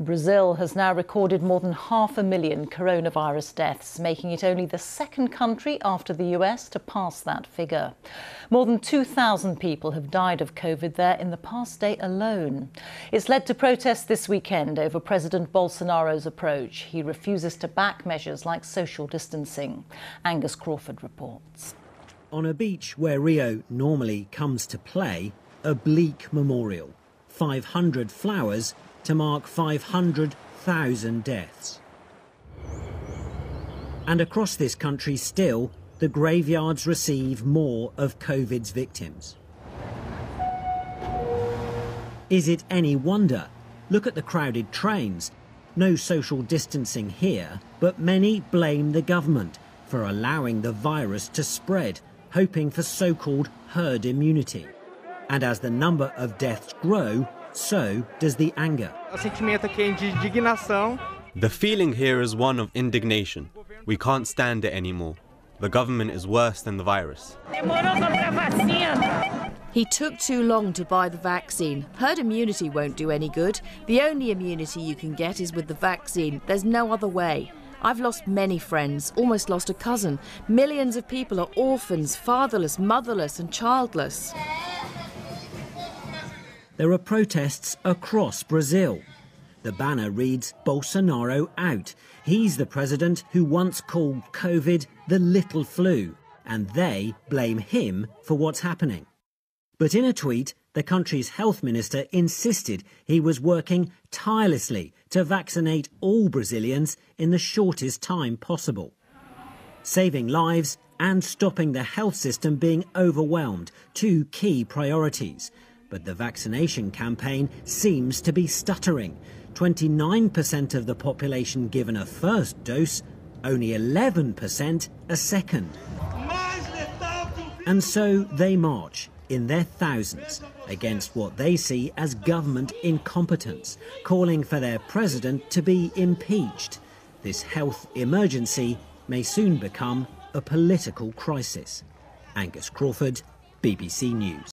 Brazil has now recorded more than half a million coronavirus deaths, making it only the second country after the US to pass that figure. More than 2,000 people have died of COVID there in the past day alone. It's led to protests this weekend over President Bolsonaro's approach. He refuses to back measures like social distancing. Angus Crawford reports. On a beach where Rio normally comes to play, a bleak memorial. 500 flowers to mark 500,000 deaths. And across this country still, the graveyards receive more of COVID's victims. Is it any wonder? Look at the crowded trains. No social distancing here, but many blame the government for allowing the virus to spread, hoping for so-called herd immunity. And as the number of deaths grow, so does the anger. The feeling here is one of indignation. We can't stand it anymore. The government is worse than the virus. He took too long to buy the vaccine. Herd immunity won't do any good. The only immunity you can get is with the vaccine. There's no other way. I've lost many friends, almost lost a cousin. Millions of people are orphans, fatherless, motherless, and childless. There are protests across Brazil. The banner reads Bolsonaro out. He's the president who once called COVID the little flu, and they blame him for what's happening. But in a tweet, the country's health minister insisted he was working tirelessly to vaccinate all Brazilians in the shortest time possible. Saving lives and stopping the health system being overwhelmed, two key priorities. But the vaccination campaign seems to be stuttering. 29% of the population given a first dose, only 11% a second. And so they march in their thousands against what they see as government incompetence, calling for their president to be impeached. This health emergency may soon become a political crisis. Angus Crawford, BBC News.